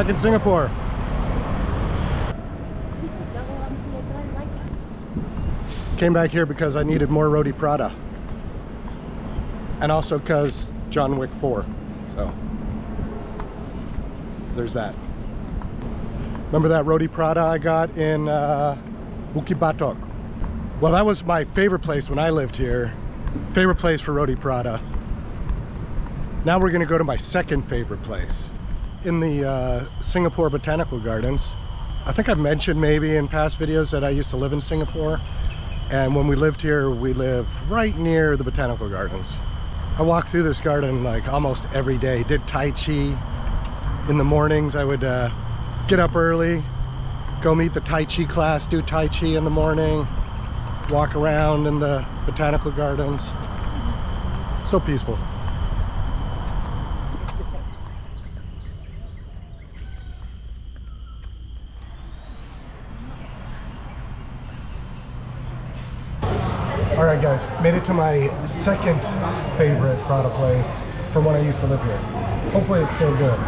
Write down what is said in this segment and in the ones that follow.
Back in Singapore. Came back here because I needed more Roti Prata. And also because John Wick 4. So, there's that. Remember that Roti Prata I got in uh, Bukit Batok? Well, that was my favorite place when I lived here. Favorite place for Roti Prata. Now we're gonna go to my second favorite place in the uh, Singapore Botanical Gardens. I think I've mentioned maybe in past videos that I used to live in Singapore. And when we lived here, we lived right near the Botanical Gardens. I walked through this garden like almost every day, did Tai Chi. In the mornings, I would uh, get up early, go meet the Tai Chi class, do Tai Chi in the morning, walk around in the Botanical Gardens. So peaceful. All right, guys, made it to my second favorite Prata place from when I used to live here. Hopefully it's still good.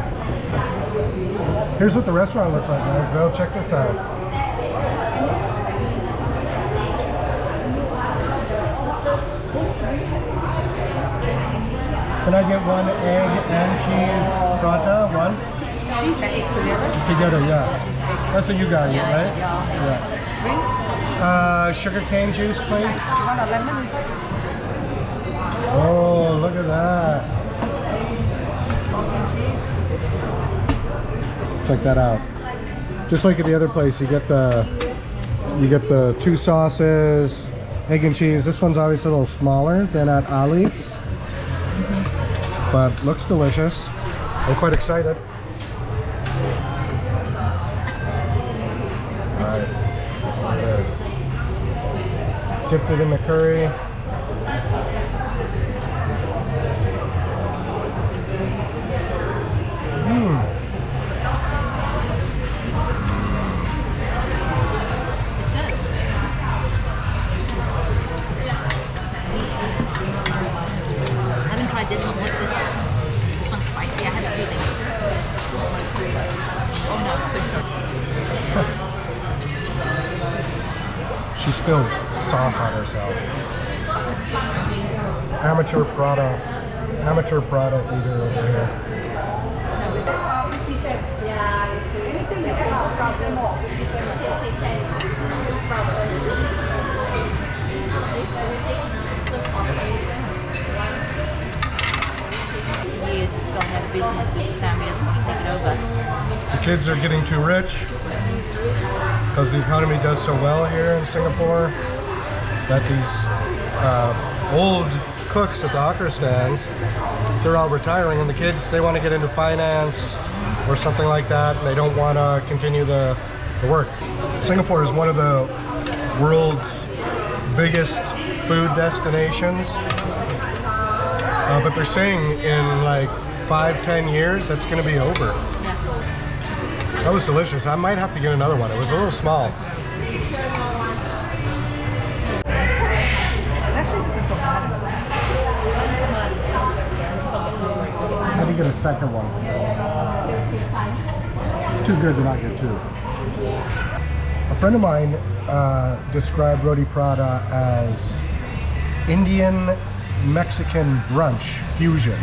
Here's what the restaurant looks like, guys, though. Check this out. Can I get one egg and cheese prata? One? Cheese and egg together. Together, yeah. That's what you got, yeah, right? Yeah. Uh, sugar cane juice, please. Oh, look at that. Check that out. Just like at the other place, you get the you get the two sauces, egg and cheese. This one's obviously a little smaller than at Ali's, but looks delicious. I'm quite excited. Dipped it in the curry. Mmm. I haven't tried this one. What's this one? This one's spicy. I have a feeling. Oh no, there's some. She spilled on herself. Amateur Prata, amateur Prata eater over here. The kids are getting too rich because the economy does so well here in Singapore that these uh, old cooks at the hawker stands, they're all retiring and the kids, they want to get into finance or something like that and they don't want to continue the, the work. Singapore is one of the world's biggest food destinations. Uh, but they're saying in like five, ten years, that's going to be over. That was delicious. I might have to get another one. It was a little small. Second one. It's too good to not get two. A friend of mine uh, described Roti Prata as Indian Mexican brunch fusion.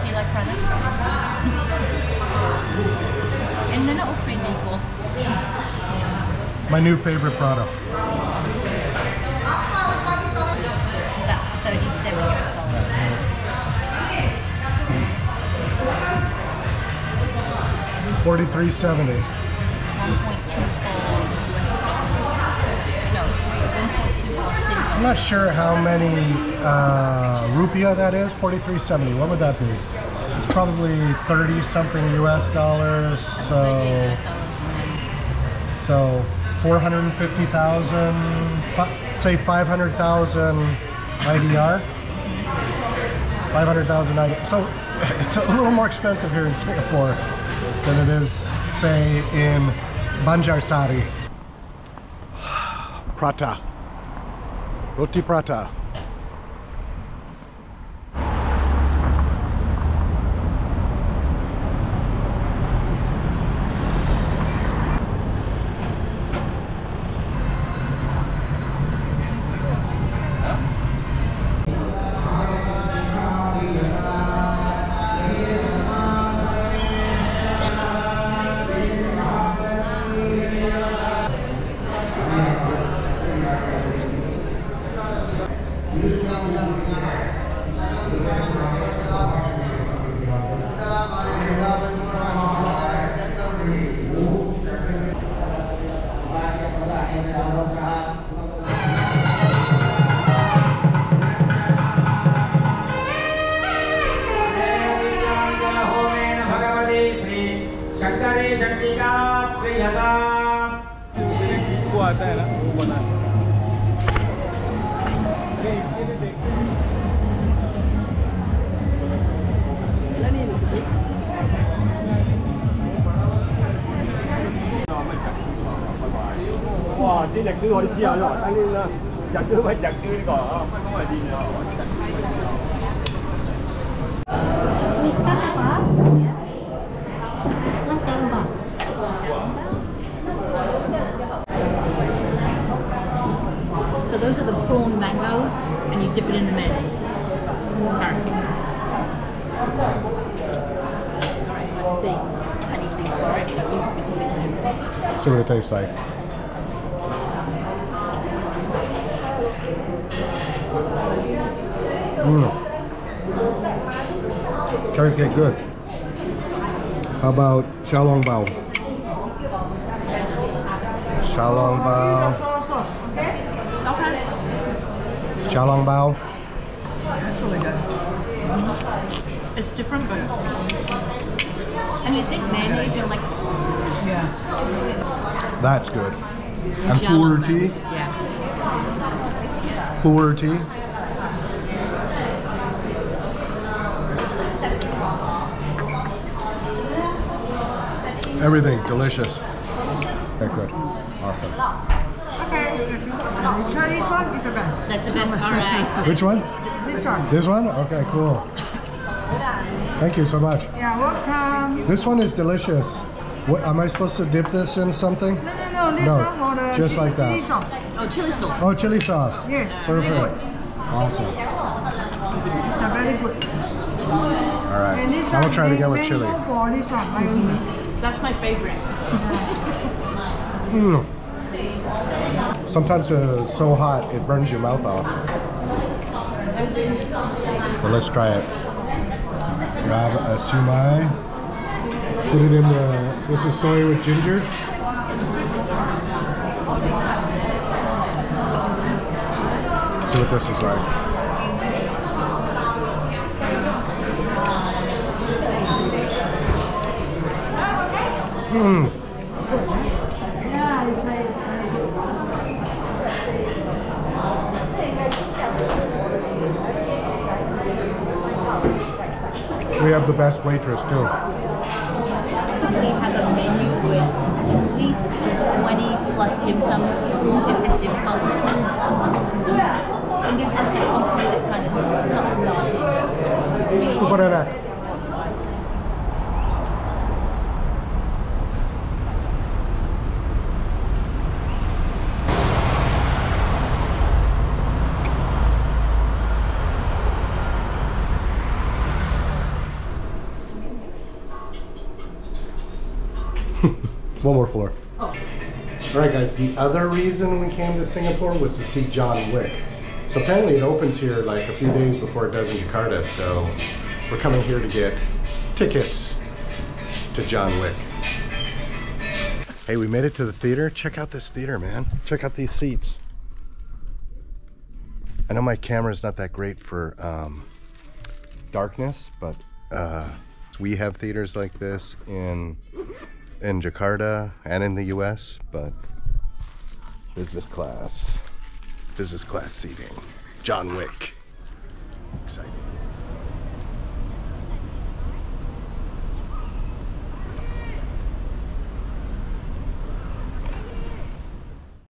Do you like prana? and all created. My new favorite Prata. 4370. I'm not sure how many uh, rupiah that is, 4370. What would that be? It's probably 30 something US dollars, so so 450,000, say 500,000 IDR. 500,000 IDR. So it's a little more expensive here in Singapore than it is, say, in Banjarsari. Prata. Roti prata. शंकरे शक्तिका प्रियता वो आता है ना वो बना अरे इसके लिए देखते 哇！即係都可以知下咯，睇呢啦，日都係日都呢個啊，乜都係練啊。Just take that pass. Those are the prawn mango, and you dip it in the mayonnaise. Alright, let's see. See what it tastes like. Mm. Carrot cake, good. How about xiaolong bao? Xiaolong bao. Sauce, sauce, okay? Okay. Xiaolong bao. That's really good. It's different, but. And you think mayonnaise, you're like. Yeah. That's good. And jello pu'er tea. Yeah. Pu'er tea. Everything delicious. Very good. Awesome. Okay. You try this one, it's the best. That's the best. All right. Which one? This one. This one? Okay, cool. Thank you so much. Yeah, welcome. This one is delicious. What, am I supposed to dip this in something? No, no, no, this No, one or the just like that. chili sauce. Oh, chili sauce. Oh, chili sauce. Yes, Perfect. Awesome. it's a very good. All right. And this I will try it again with chili. For this one, mayonnaise. That's my favorite. Mm. Sometimes uh, it's so hot it burns your mouth off. But let's try it. Grab a sumai. Put it in the. This is soy with ginger. See what this is like. Mmm. We have the best waitress too. They have a menu with at least 20 plus dim sums, different dim sums. And this is a company that kind of started. Super enak. One more floor. All right, guys. The other reason we came to Singapore was to see John Wick. So apparently it opens here like a few days before it does in Jakarta. So we're coming here to get tickets to John Wick. Hey, we made it to the theater. Check out this theater, man. Check out these seats. I know my camera's not that great for um, darkness, but uh, we have theaters like this in in Jakarta and in the U.S. But business class, business class seating. John Wick. Exciting.